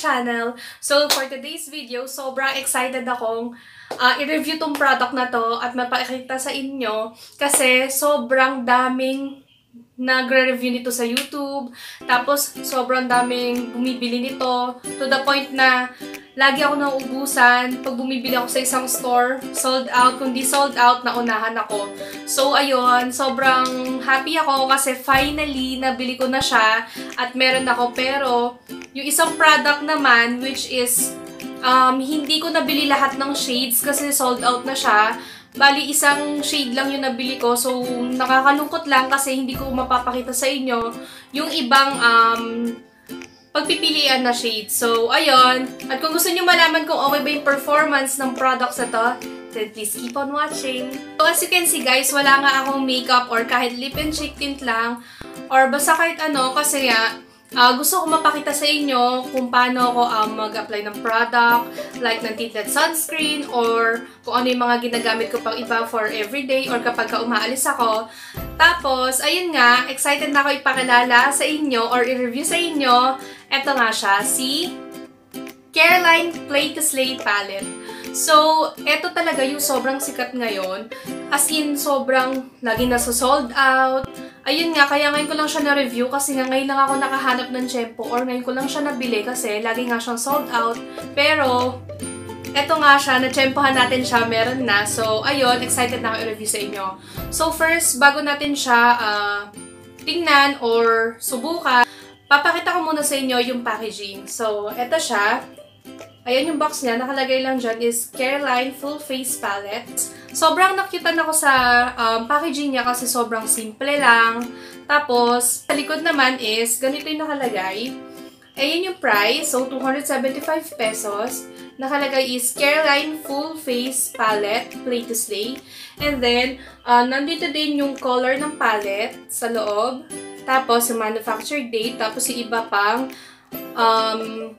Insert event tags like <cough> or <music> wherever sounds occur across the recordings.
channel. So, for today's video, sobrang excited akong uh, i-review tong product na to at mapakita sa inyo kasi sobrang daming nagre-review nito sa YouTube. Tapos, sobrang daming bumibili nito to the point na lagi ako nauubusan. Pag bumibili ako sa isang store, sold out. Kung di sold out, naunahan ako. So, ayun, sobrang happy ako kasi finally, nabili ko na siya at meron ako. Pero, yung isang product naman, which is, um, hindi ko nabili lahat ng shades kasi sold out na siya. Bali, isang shade lang yung nabili ko. So, nakakalungkot lang kasi hindi ko mapapakita sa inyo yung ibang um, pagpipilian na shade. So, ayun. At kung gusto nyo malaman kung okay ba yung performance ng products na to, then please keep on watching. So, as you can see guys, wala nga akong makeup or kahit lip and cheek tint lang. Or basta kahit ano, kasi nga, Uh, gusto ko mapakita sa inyo kung paano ako um, mag-apply ng product, like ng tinted sunscreen, or kung ano yung mga ginagamit ko pang iba for everyday, or kapag ka umaalis ako. Tapos, ayun nga, excited na ako ipakilala sa inyo, or i-review sa inyo, eto nga siya, si Caroline Play to Slay Palette. So, eto talaga yung sobrang sikat ngayon. As in, sobrang lagi nasa sold out, Ayun nga, kaya ngayon ko lang siya na-review kasi nga ngayon lang ako nakahanap ng Chempo or ngayon ko lang siya nabili kasi lagi nga siyang sold out. Pero, eto nga siya, na-chempohan natin siya, meron na. So, ayun, excited na ako i-review sa inyo. So, first, bago natin siya uh, tingnan or subukan, papakita ko muna sa inyo yung packaging. So, eto siya. Ayan yung box niya. Nakalagay lang dyan is Careline Full Face Palette. Sobrang nakitan ako sa um, packaging niya kasi sobrang simple lang. Tapos, sa likod naman is, ganito yung nakalagay. Ayan yung price. So, 275 pesos. Nakalagay is Careline Full Face Palette Play to Slay. And then, uh, nandito din yung color ng palette sa loob. Tapos, yung manufacture date. Tapos, yung iba pang um,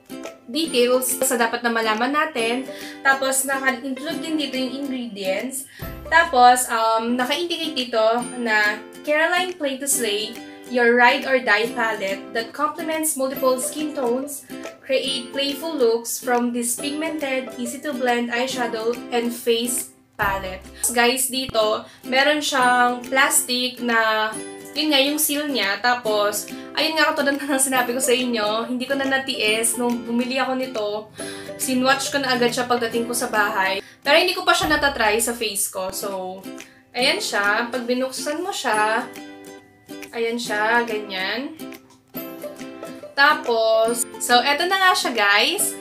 details sa dapat na malaman natin. Tapos, naka-include din dito yung ingredients. Tapos, um, naka-indicate dito na Caroline Play to Slay, your ride or die palette that complements multiple skin tones, create playful looks from this pigmented, easy-to-blend eyeshadow and face palette. Guys, dito, meron siyang plastic na yun nga, yung seal niya. Tapos, ayun nga katulad na sinabi ko sa inyo, hindi ko na natiis nung bumili ako nito. Sinwatch ko na agad siya pagdating ko sa bahay. Pero hindi ko pa siya natatry sa face ko. So, ayan siya. Pag binuksan mo siya, ayan siya, ganyan. Tapos, so, eto na nga siya, guys.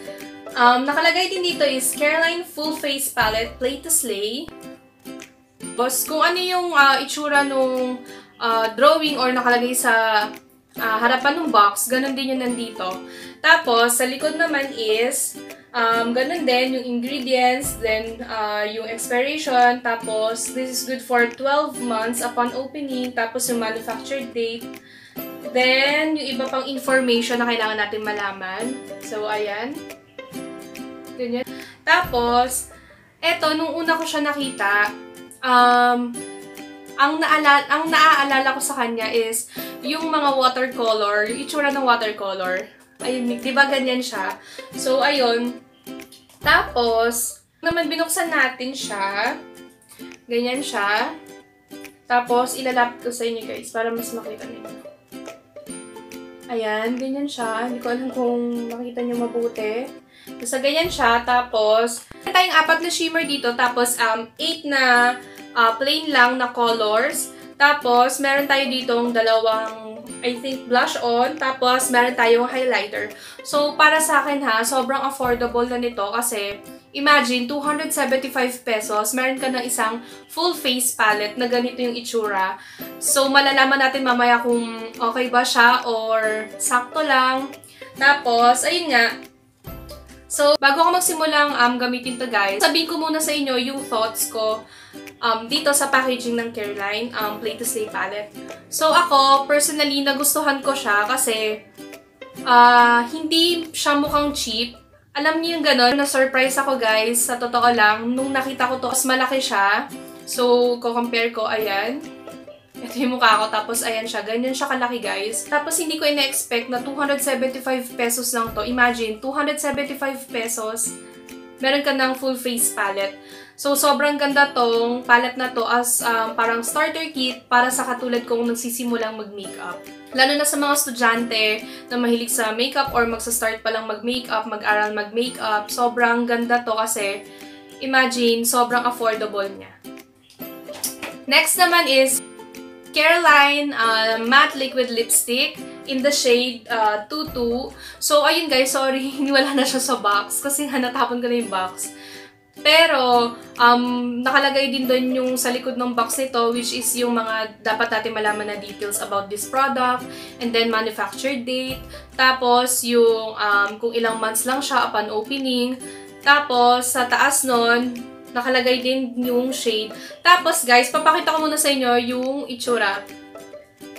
Um, nakalagay din dito is Caroline Full Face Palette Play to Slay. Tapos, kung ano yung uh, itsura nung uh, drawing or nakalagay sa uh, harapan ng box, ganun din yung nandito. Tapos, sa likod naman is, um, ganun din yung ingredients, then uh, yung expiration, tapos this is good for 12 months upon opening, tapos yung manufacture date, then yung iba pang information na kailangan natin malaman. So, ayan. Ganyan. Tapos, eto, nung una ko siya nakita, um, ang naalala, ang naaalala ko sa kanya is yung mga watercolor, yung itsura ng watercolor. Ayun, di ba ganyan siya? So, ayun. Tapos, naman binuksan natin siya. Ganyan siya. Tapos, ilalapit ko sa inyo guys para mas makita ninyo. Ayan, ganyan siya. Hindi ko alam kung makita nyo mabuti. Basta ganyan siya. Tapos, tayong apat na shimmer dito. Tapos, um, eight na uh, plain lang na colors. Tapos, meron tayo ditong dalawang, I think, blush on. Tapos, meron tayong highlighter. So, para sa akin ha, sobrang affordable na nito kasi, imagine, 275 pesos, meron ka ng isang full face palette na ganito yung itsura. So, malalaman natin mamaya kung okay ba siya or sakto lang. Tapos, ayun nga, So, bago ako magsimulang um, gamitin to guys, sabihin ko muna sa inyo yung thoughts ko um, dito sa packaging ng Careline um, Play to Slay palette. So ako, personally, nagustuhan ko siya kasi uh, hindi siya mukhang cheap. Alam niyo yung gano'n, na-surprise ako guys, sa totoo lang, nung nakita ko to, mas malaki siya. So, ko-compare ko, ayan. Ito yung mukha ko. Tapos, ayan siya. Ganyan siya kalaki, guys. Tapos, hindi ko ina-expect na 275 pesos lang to. Imagine, 275 pesos. Meron ka ng full face palette. So, sobrang ganda tong palette na to as um, parang starter kit para sa katulad kong nagsisimulang mag-makeup. Lalo na sa mga estudyante na mahilig sa makeup or magsa-start pa lang mag-makeup, mag-aral mag-makeup. Sobrang ganda to kasi imagine, sobrang affordable niya. Next naman is Caroline uh, Matte Liquid Lipstick in the shade uh, 22. So, ayun guys, sorry, <laughs> wala na siya sa box kasi hanatapon ko na yung box. Pero, um, nakalagay din doon yung sa likod ng box nito, which is yung mga dapat natin malaman na details about this product, and then manufacture date, tapos yung um, kung ilang months lang siya upon opening, tapos sa taas nun, nakalagay din yung shade. Tapos guys, papakita ko muna sa inyo yung itsura.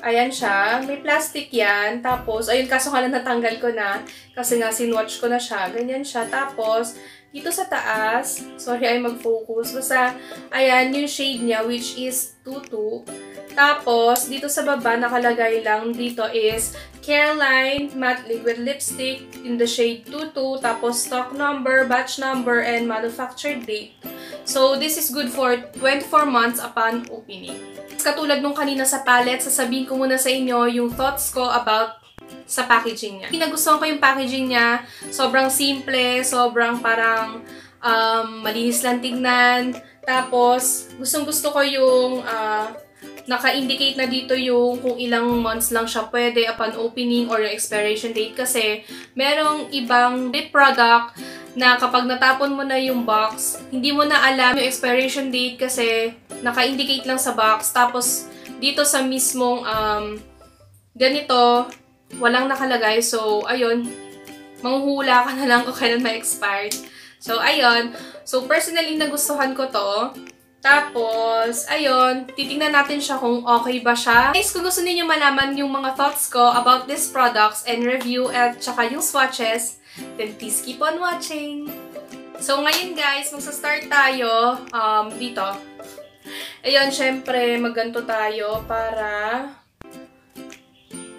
Ayan siya. May plastic yan. Tapos, ayun, kaso nga lang natanggal ko na. Kasi nga, sinwatch ko na siya. Ganyan siya. Tapos, dito sa taas, sorry ay mag-focus, basta, ayan, yung shade niya, which is 22. Tapos, dito sa baba, nakalagay lang dito is Caroline Matte Liquid Lipstick in the shade 22. Tapos, stock number, batch number, and manufactured date. So, this is good for 24 months upon opening. Katulad nung kanina sa palette, sasabihin ko muna sa inyo yung thoughts ko about sa packaging niya. Pinagustuhan ko yung packaging niya. Sobrang simple, sobrang parang um, malihis lang tignan. Tapos, gustong gusto ko yung uh, naka-indicate na dito yung kung ilang months lang siya pwede upon opening or expiration date kasi merong ibang lip product na kapag natapon mo na yung box, hindi mo na alam yung expiration date kasi naka-indicate lang sa box. Tapos, dito sa mismong um, ganito, walang nakalagay. So, ayun, manghuhula ka na lang kung kailan ma-expired. So, ayun. So, personally, nagustuhan ko to. Tapos, ayun, titingnan natin siya kung okay ba siya. Guys, kung gusto niyo malaman yung mga thoughts ko about these products and review at saka yung swatches, then please keep on watching. So, ngayon guys, magsa-start tayo um, dito. Ayun, syempre, maganto tayo para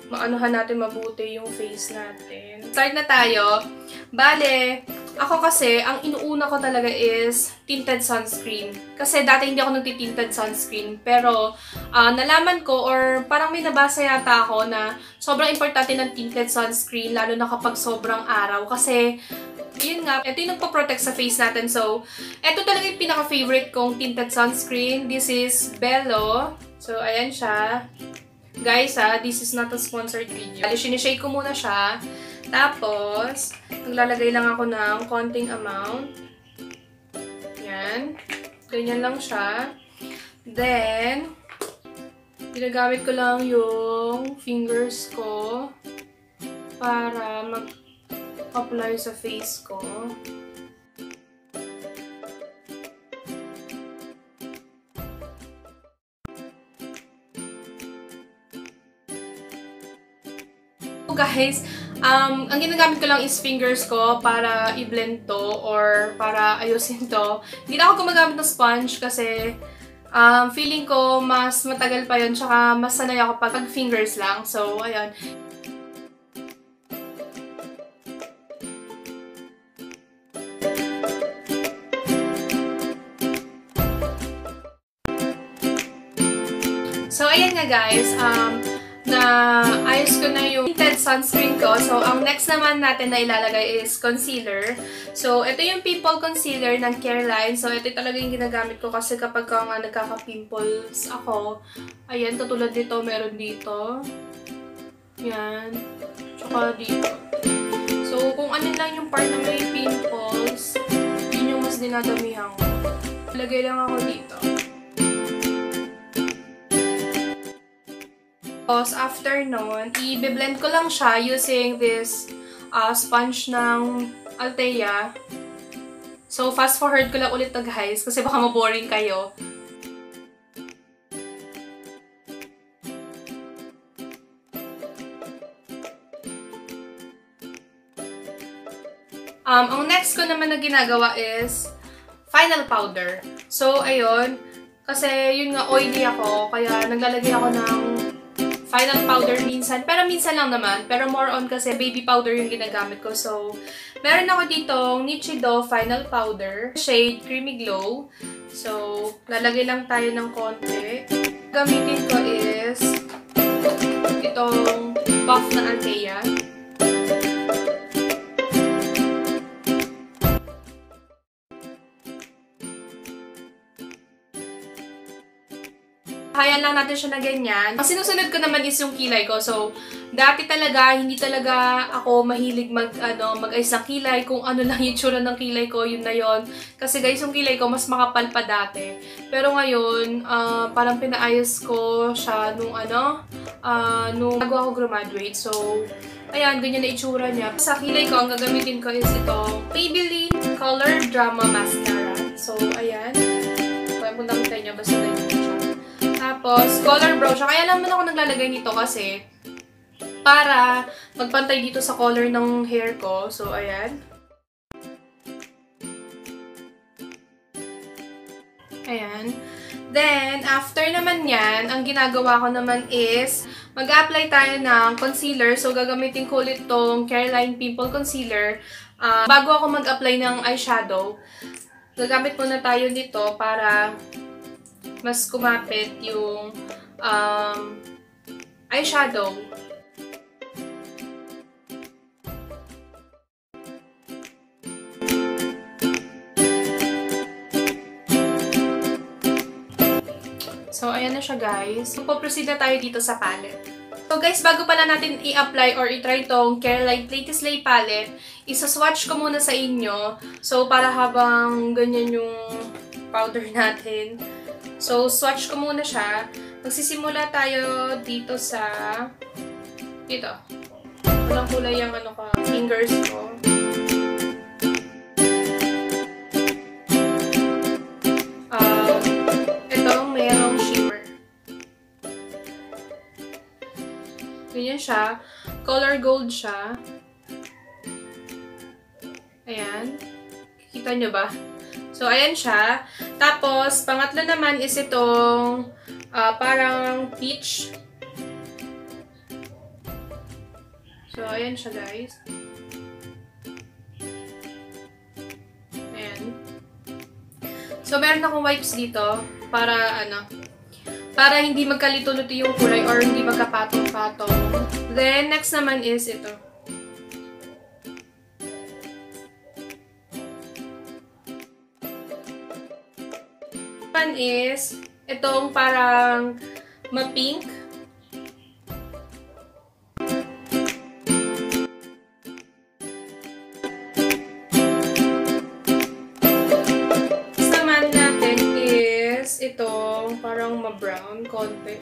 maanuhan natin mabuti yung face natin. Start na tayo. Bale, ako kasi, ang inuuna ko talaga is tinted sunscreen. Kasi dati hindi ako nagtitinted sunscreen. Pero, uh, nalaman ko or parang may nabasa yata ako na sobrang importante ng tinted sunscreen lalo na kapag sobrang araw. Kasi, yun nga, ito yung nagpo-protect sa face natin. So, ito talaga yung pinaka-favorite kong tinted sunscreen. This is Bello. So, ayan siya. Guys, ha, this is not a sponsored video. Sinishake ko muna siya. Tapos, naglalagay lang ako ng konting amount. Yan. Ganyan lang siya. Then, ginagamit ko lang yung fingers ko para mag-apply sa face ko. guys, um, ang ginagamit ko lang is fingers ko para i-blend to or para ayusin to. Hindi na ako gumagamit ng sponge kasi um, feeling ko mas matagal pa yun tsaka mas sanay ako pag fingers lang. So, ayun. So, ayan nga guys. Um, na ayos ko na yung tinted sunscreen ko. So, ang next naman natin na ilalagay is concealer. So, ito yung pimple concealer ng Careline. So, ito talaga yung ginagamit ko kasi kapag ka nga nagkaka-pimples ako, ayan, katulad dito, meron dito. Yan. Tsaka dito. So, kung ano lang yung part na may pimples, yun yung mas dinadamihan ko. Lagay lang ako dito. Tapos, after nun, i-blend ko lang siya using this uh, sponge ng Altea. So, fast forward ko lang ulit to guys, kasi baka maboring kayo. Um, ang next ko naman na ginagawa is final powder. So, ayun, Kasi yun nga, oily ako. Kaya naglalagay ako ng final powder minsan. Pero minsan lang naman. Pero more on kasi baby powder yung ginagamit ko. So, meron ako ditong Nichido Final Powder. Shade Creamy Glow. So, lalagay lang tayo ng konti. Gamitin ko is itong buff na Althea. Kaya lang natin siya na ganyan. Ang sinusunod ko naman is yung kilay ko. So, dati talaga, hindi talaga ako mahilig mag, ano, mag-ayos kilay. Kung ano lang yung tsura ng kilay ko, yun na yon Kasi guys, yung kilay ko, mas makapal pa dati. Pero ngayon, uh, parang pinaayos ko siya nung ano, uh, nung bago ako graduate. So, ayan, ganyan na itsura niya. Sa kilay ko, ang gagamitin ko is ito, Maybelline Color Drama Mascara. So, ayan. Kung nakita niya, basta ganyan. Tapos, color brow siya. Kaya naman ako naglalagay nito kasi para magpantay dito sa color ng hair ko. So, ayan. Ayan. Then, after naman yan, ang ginagawa ko naman is, mag-apply tayo ng concealer. So, gagamitin ko ulit tong Careline Pimple Concealer. Uh, bago ako mag-apply ng eyeshadow, gagamit muna tayo nito para mas kumapit yung um, eyeshadow. So, ayan na siya guys. Puproceed na tayo dito sa palette. So guys, bago pala natin i-apply or i-try tong Careline Play Slay palette, isa-swatch ko muna sa inyo. So, para habang ganyan yung powder <laughs> natin, So, swatch ko muna siya. Magsisimula tayo dito sa... Dito. Walang kulay yung ano ko, fingers ko. Uh, ito, mayroong shimmer. Ganyan siya. Color gold siya. Ayan. Kita nyo ba? So, ayan siya. Tapos, pangatlo naman is itong uh, parang peach. So, ayan siya guys. Ayan. So, meron akong wipes dito para ano, para hindi magkalito-lito yung kulay or hindi magkapatong-patong. Then, next naman is ito. Naman is itong parang ma-pink. Next naman natin is itong parang ma-brown konti.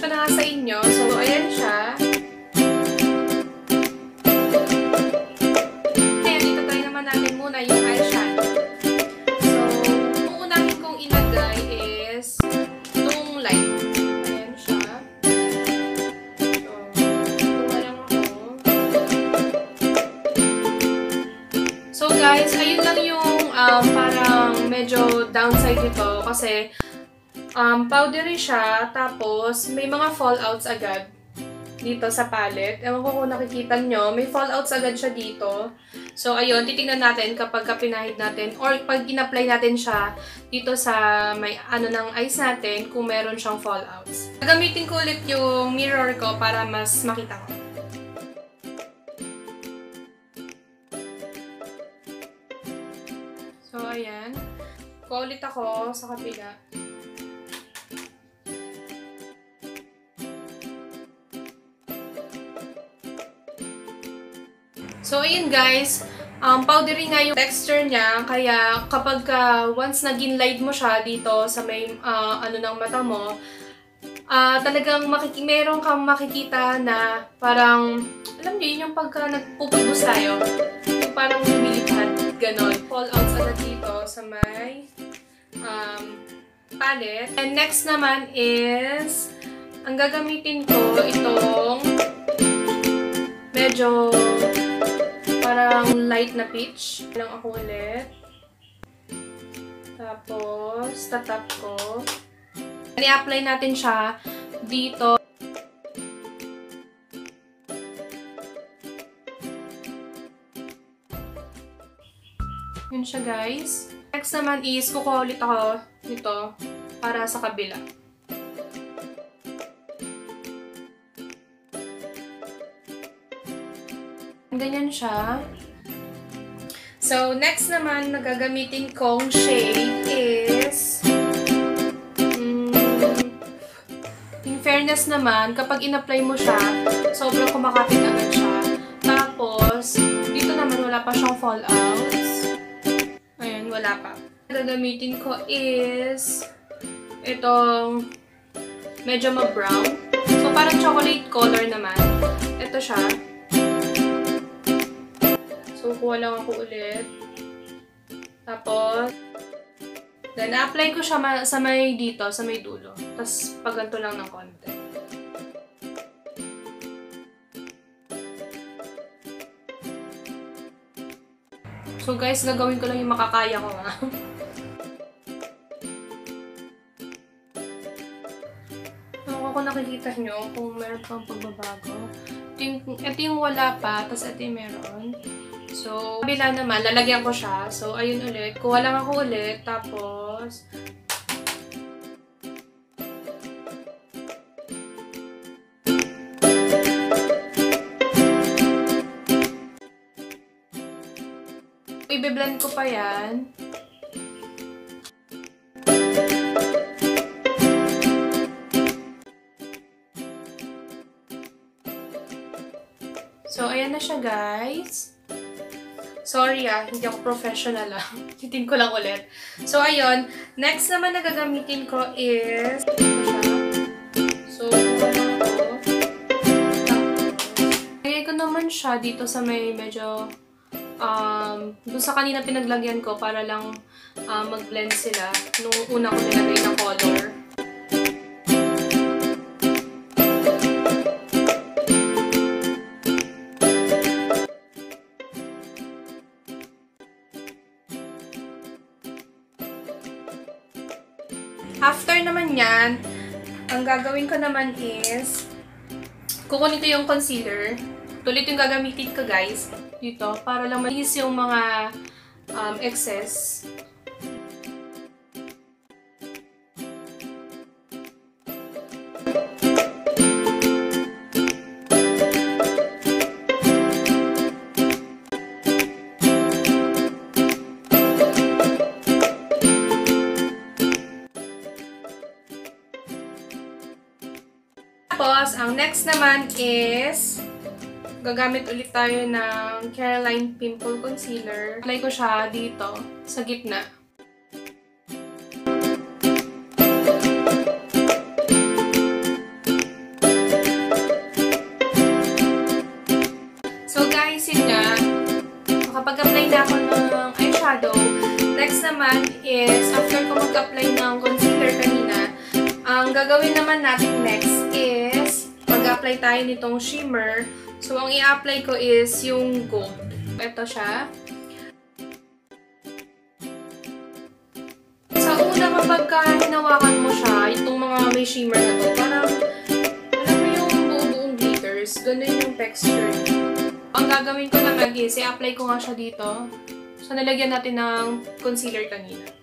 ko na nga sa inyo. So, ayan siya. Kaya dito tayo naman natin. So, ang kong ilagay is itong light. Ayan siya. So, guys, ayun lang yung um, parang medyo downside nito kasi um, powdery siya, tapos may mga fallouts agad dito sa palette. Ewan ko kung nakikita nyo, may fallouts agad siya dito. So, ayun, titingnan natin kapag pinahid natin or pag in-apply natin siya dito sa may ano ng eyes natin kung meron siyang fallouts. Gagamitin ko ulit yung mirror ko para mas makita ko. So, ayan. Kuha ulit ako sa kapila. So, ayun guys. Um, powdery nga yung texture niya. Kaya, kapag uh, once naging light mo siya dito sa may uh, ano ng mata mo, uh, talagang makiki meron kang makikita na parang, alam niyo, yun yung pagka nagpupulbos tayo. Yung parang lumilipad, ganon. Fall out sa dito sa may um, palette. And next naman is, ang gagamitin ko itong medyo parang light na peach. Lang ako ulit. Tapos, tatap ko. I-apply natin siya dito. Yun siya, guys. Next naman is, kukuha ulit ako nito para sa kabila. Ganyan siya. So, next naman na gagamitin kong shade is mm, in fairness naman, kapag in-apply mo siya, sobrang kumakapit agad siya. Tapos, dito naman wala pa siyang fallouts. Ayan, wala pa. Gagamitin ko is itong medyo ma-brown. So, parang chocolate color naman. Ito siya. So, kuha lang ako ulit. Tapos, then, apply ko siya sa may dito, sa may dulo. Tapos, paganto lang ng konti. So, guys, gagawin ko lang yung makakaya ko, ha. <laughs> Ewan ko nakikita nyo kung meron pang pagbabago. Ito yung, ito yung wala pa, tapos ito yung meron. So, kabila naman, lalagyan ko siya. So, ayun ulit. Kuha lang ako ulit. Tapos, Ibe-blend ko pa yan. So, ayan na siya, guys. Sorry ah, hindi ako professional ah. <laughs> Titin ko lang ulit. So, ayun. Next naman na gagamitin ko is... So, Lagay ko naman siya dito sa may medyo... Um, doon sa kanina pinaglagyan ko para lang uh, mag-blend sila. Nung una ko nilagay na color. Gagawin ko naman is, kukunin ko yung concealer. Tulit yung gagamitin ko guys, dito, para lang malis yung mga um, excess. Next naman is, gagamit ulit tayo ng Caroline Pimple Concealer. Apply ko siya dito, sa gitna. Mag-apply tayo nitong shimmer. So, ang i-apply ko is yung gold. Ito siya. kapag ka hinawakan mo siya, itong mga may shimmer na to, parang, alam mo yung buong-buong glitters, ganun yung texture. Ang gagawin ko naman is, i-apply ko nga siya dito. So, nalagyan natin ng concealer kanina.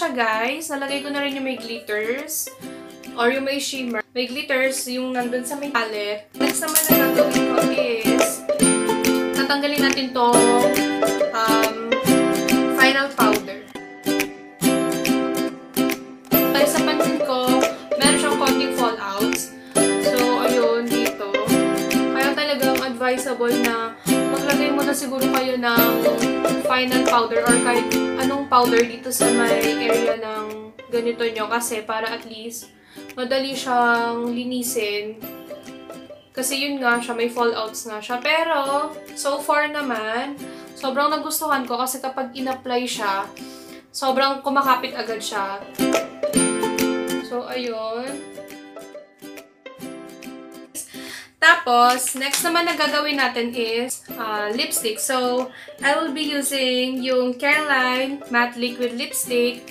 Siya guys. Nalagay ko na rin yung may glitters. Or yung may shimmer. May glitters yung nandun sa may palette. Next naman na gagawin ko is tatanggalin natin tong um, final powder. Siguro kayo ng final powder or kahit anong powder dito sa may area ng ganito nyo kasi para at least madali siyang linisin. Kasi yun nga siya, may fallouts nga siya. Pero, so far naman, sobrang nagustuhan ko kasi kapag in-apply siya, sobrang kumakapit agad siya. So, ayun. Tapos, next naman na gagawin natin is uh, lipstick. So, I will be using yung Caroline Matte Liquid Lipstick.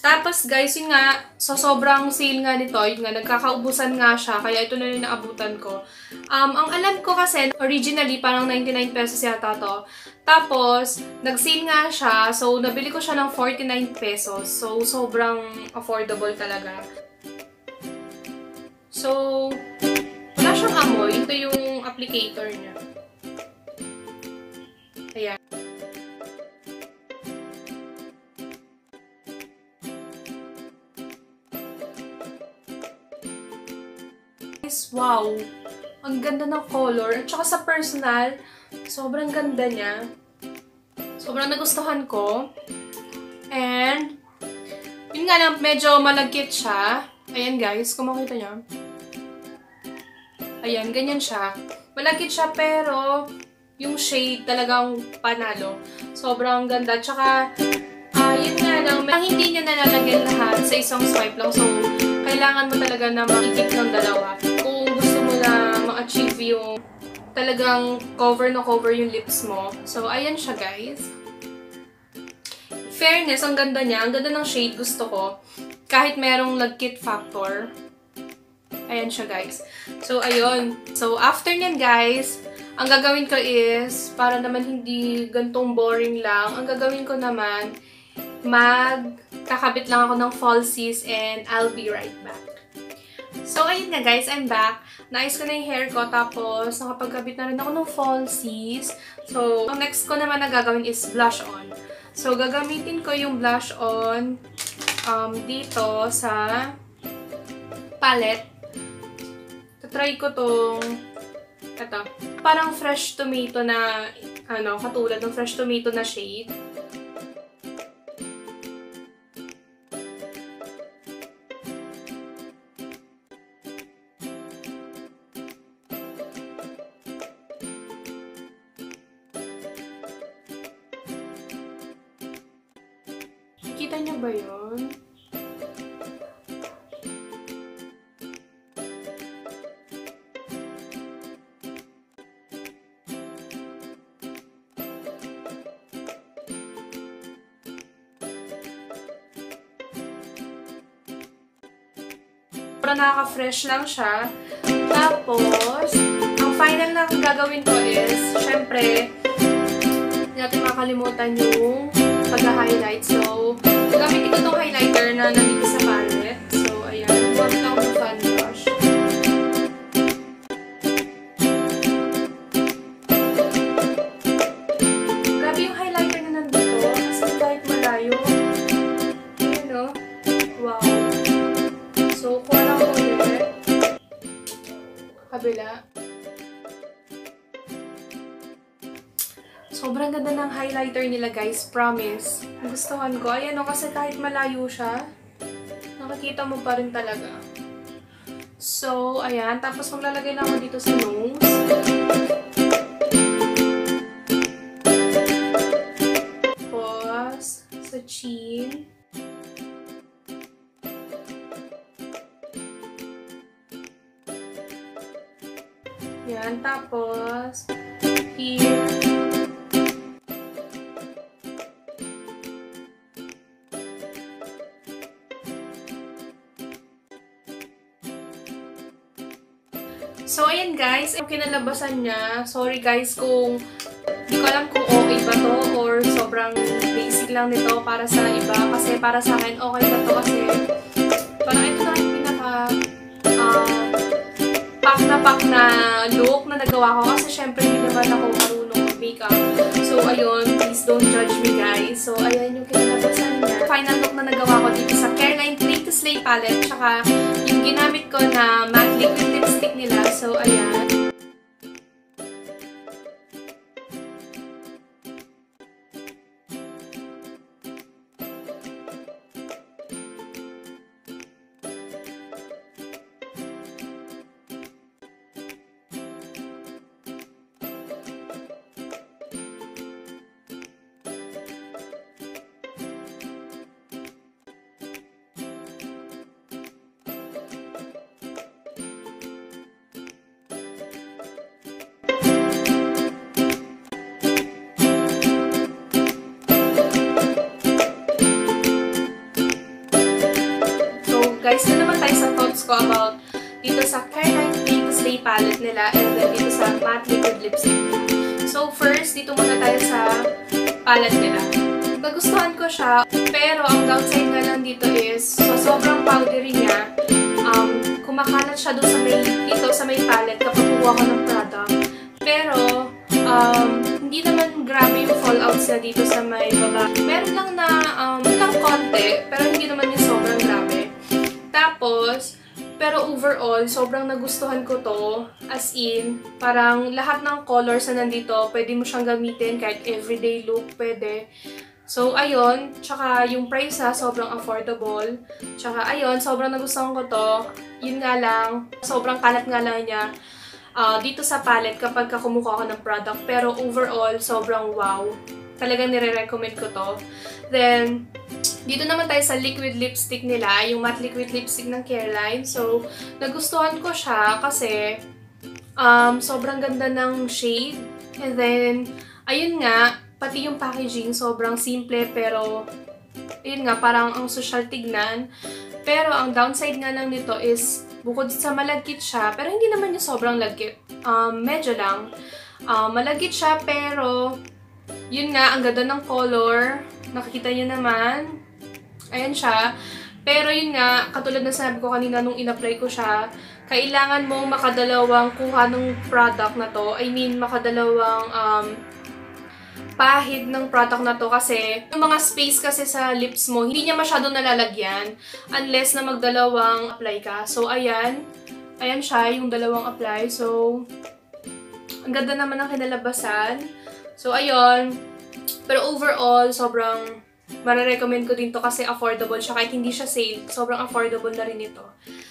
Tapos, guys, yun nga, so sobrang sale nga nito, yun nga, nagkakaubusan nga siya, kaya ito na yung naabutan ko. Um, ang alam ko kasi, originally, parang 99 pesos yata to. Tapos, nag-sale nga siya, so nabili ko siya ng 49 pesos. So, sobrang affordable talaga. So, wala siyang amoy. Ito yung applicator niya. Ayan. Wow! Ang ganda ng color. At saka sa personal, sobrang ganda niya. Sobrang nagustuhan ko. And, yun nga lang, medyo malagkit siya. Ayan guys, kung makita niyo. Ayan, ganyan siya. Malagkit siya pero yung shade talagang panalo. Sobrang ganda. Tsaka, uh, yun nga lang, ang hindi niya nalalagyan lahat sa isang swipe lang. So, kailangan mo talaga na makikip ng dalawa. Kung gusto mo na ma-achieve yung talagang cover na cover yung lips mo. So, ayan siya guys. Fairness, ang ganda niya. Ang ganda ng shade gusto ko. Kahit merong lagkit factor. Ayan siya, guys. So, ayun. So, after nyan, guys, ang gagawin ko is, para naman hindi gantong boring lang, ang gagawin ko naman, magkakabit lang ako ng falsies and I'll be right back. So, ayun nga guys, I'm back. Naayos ko na yung hair ko, tapos nakapagkabit na rin ako ng falsies. So, ang next ko naman na gagawin is blush on. So, gagamitin ko yung blush on um, dito sa palette. Tatry ko tong ito. Parang fresh tomato na ano, katulad ng fresh tomato na shade. Kita niyo ba yun? Sobrang nakaka-fresh lang siya. Tapos, ang final na gagawin ko is, syempre, hindi natin makalimutan yung pag-highlight. So, gamitin ko itong highlighter na nandito sa palette. Guys. Promise. Nagustuhan ko. Ayan o, kasi kahit malayo siya, nakikita mo pa rin talaga. So, ayan. Tapos maglalagay lang ako dito sa nose. Tapos, sa chin. Yan. Tapos, here. Guys, yung kinalabasan niya, sorry guys kung hindi ko alam kung okay ba to or sobrang basic lang nito para sa iba. Kasi para sa akin, okay na to kasi parang ito na yung pinaka uh, pack na pack na look na nagawa ko. Kasi syempre, hindi naman ako marunong mag-makeup. So, ayun, please don't judge me guys. So, ayan yung kinalabasan niya. Final look na nagawa ko dito sa Careline Palette. Tsaka, yung ginamit ko na matte liquid lipstick nila. So, ayan. Ko about dito sa Careline Pink Slay palette nila and then dito sa matte liquid lipstick. So first, dito muna tayo sa palette nila. Nagustuhan ko siya, pero ang downside nga lang dito nagustuhan ko to. As in, parang lahat ng colors na nandito, pwede mo siyang gamitin kahit everyday look, pwede. So, ayun. Tsaka, yung price ha, sobrang affordable. Tsaka, ayun, sobrang nagustuhan ko to. Yun nga lang, sobrang kalat nga lang niya uh, dito sa palette kapag kumukuha ko ng product. Pero overall, sobrang wow. Talagang nire-recommend ko to. Then, dito naman tayo sa liquid lipstick nila, yung matte liquid lipstick ng Careline. So, nagustuhan ko siya kasi um, sobrang ganda ng shade. And then, ayun nga, pati yung packaging, sobrang simple pero, ayun nga, parang ang social tignan. Pero, ang downside nga lang nito is, bukod sa malagkit siya, pero hindi naman yung sobrang lagkit. Um, medyo lang. Um, malagkit siya, pero, yun nga, ang ganda ng color. Nakikita nyo naman. Ayan siya. Pero yun nga, katulad na sabi ko kanina nung in-apply ko siya, kailangan mong makadalawang kuha ng product na to. I mean, makadalawang um, pahid ng product na to kasi yung mga space kasi sa lips mo, hindi niya masyado nalalagyan unless na magdalawang apply ka. So, ayan. Ayan siya, yung dalawang apply. So, ang ganda naman ng kinalabasan. So, ayun. Pero overall, sobrang Mare-recommend ko din to kasi affordable siya. Kahit hindi siya sale, sobrang affordable na rin ito.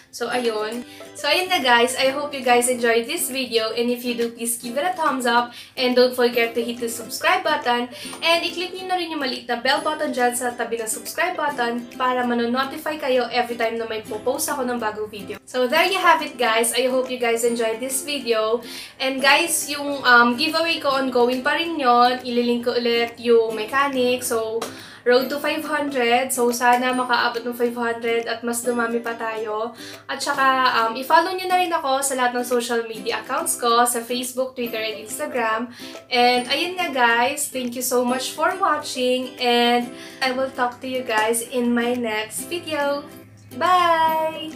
So, ayun. So, ayun na guys. I hope you guys enjoyed this video. And if you do, please give it a thumbs up. And don't forget to hit the subscribe button. And i-click nyo na rin yung maliit na bell button dyan sa tabi ng subscribe button para manonotify kayo every time na may post ako ng bagong video. So, there you have it guys. I hope you guys enjoyed this video. And guys, yung um, giveaway ko ongoing pa rin yun. Ililink ko ulit yung mechanic. So, road to 500. So, sana makaabot ng 500 at mas dumami pa tayo. At saka, um, i-follow nyo na rin ako sa lahat ng social media accounts ko sa Facebook, Twitter, and Instagram. And, ayun nga guys, thank you so much for watching and I will talk to you guys in my next video. Bye!